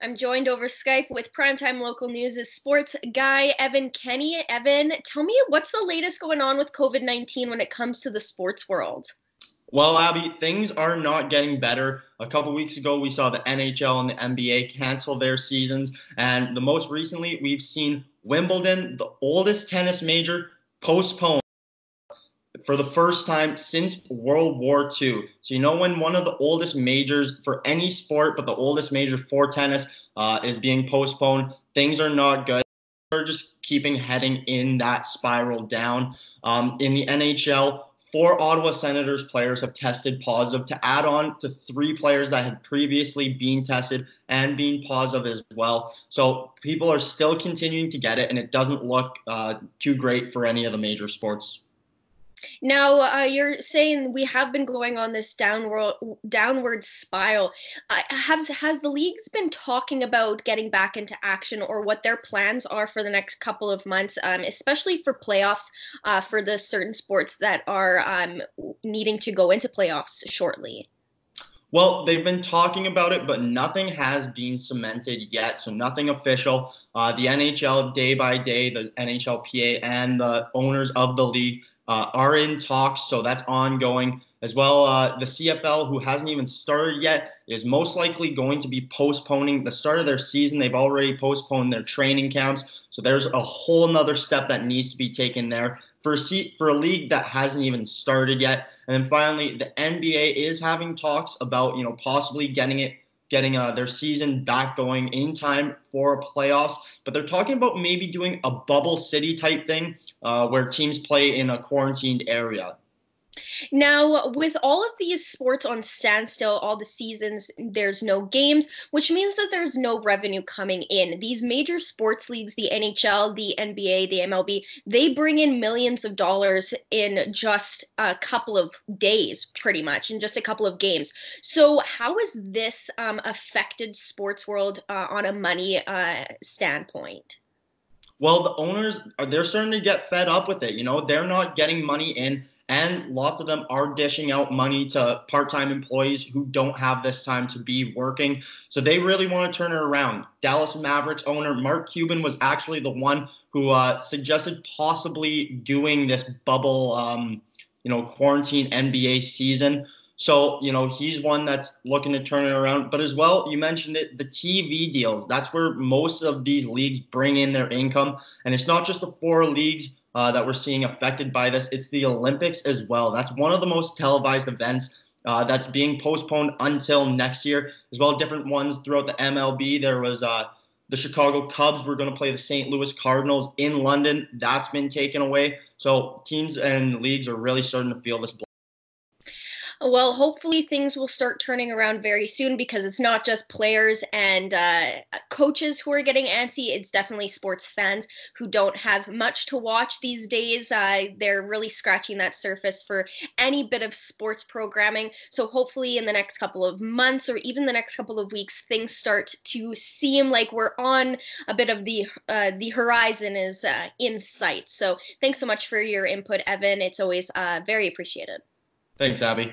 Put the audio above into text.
I'm joined over Skype with Prime Time Local News' sports guy, Evan Kenny. Evan, tell me what's the latest going on with COVID 19 when it comes to the sports world? Well, Abby, things are not getting better. A couple weeks ago, we saw the NHL and the NBA cancel their seasons. And the most recently, we've seen Wimbledon, the oldest tennis major, postpone for the first time since World War II. So, you know, when one of the oldest majors for any sport, but the oldest major for tennis uh, is being postponed, things are not good. They're just keeping heading in that spiral down. Um, in the NHL, four Ottawa Senators players have tested positive to add on to three players that had previously been tested and being positive as well. So people are still continuing to get it, and it doesn't look uh, too great for any of the major sports. Now uh, you're saying we have been going on this downward downward spiral. Uh, has has the leagues been talking about getting back into action or what their plans are for the next couple of months, um, especially for playoffs uh, for the certain sports that are um, needing to go into playoffs shortly? Well, they've been talking about it, but nothing has been cemented yet. So nothing official. Uh, the NHL day by day, the NHLPA and the owners of the league uh, are in talks, so that's ongoing. As well, uh, the CFL, who hasn't even started yet, is most likely going to be postponing the start of their season. They've already postponed their training camps, so there's a whole nother step that needs to be taken there for a seat, for a league that hasn't even started yet. And then finally, the NBA is having talks about you know possibly getting it getting uh, their season back going in time for playoffs. But they're talking about maybe doing a bubble city type thing uh, where teams play in a quarantined area. Now, with all of these sports on standstill, all the seasons, there's no games, which means that there's no revenue coming in. These major sports leagues, the NHL, the NBA, the MLB, they bring in millions of dollars in just a couple of days, pretty much, in just a couple of games. So, how has this um, affected sports world uh, on a money uh, standpoint? Well, the owners are they're starting to get fed up with it. You know, they're not getting money in and lots of them are dishing out money to part-time employees who don't have this time to be working. So they really want to turn it around. Dallas Mavericks owner Mark Cuban was actually the one who uh, suggested possibly doing this bubble, um, you know, quarantine NBA season. So, you know, he's one that's looking to turn it around. But as well, you mentioned it, the TV deals. That's where most of these leagues bring in their income. And it's not just the four leagues uh, that we're seeing affected by this. It's the Olympics as well. That's one of the most televised events uh, that's being postponed until next year, as well. Different ones throughout the MLB. There was uh, the Chicago Cubs were going to play the St. Louis Cardinals in London. That's been taken away. So teams and leagues are really starting to feel this. Well, hopefully things will start turning around very soon because it's not just players and uh, coaches who are getting antsy. It's definitely sports fans who don't have much to watch these days. Uh, they're really scratching that surface for any bit of sports programming. So hopefully in the next couple of months or even the next couple of weeks, things start to seem like we're on a bit of the uh, the horizon is uh, in sight. So thanks so much for your input, Evan. It's always uh, very appreciated. Thanks, Abby.